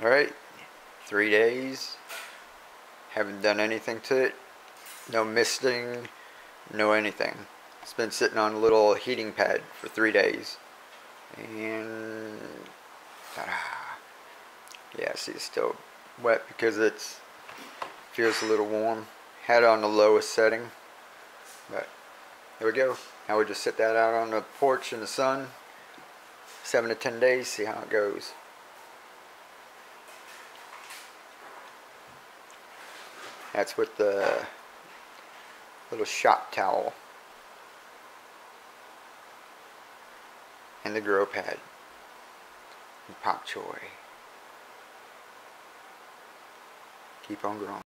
Alright, three days. Haven't done anything to it. No misting, no anything. It's been sitting on a little heating pad for three days. And ta-da. Yeah, see it's still wet because it's feels a little warm. Had it on the lowest setting. But there we go. Now we just sit that out on the porch in the sun. Seven to ten days, see how it goes. That's with the little shop towel and the grow pad and pak choy. Keep on growing.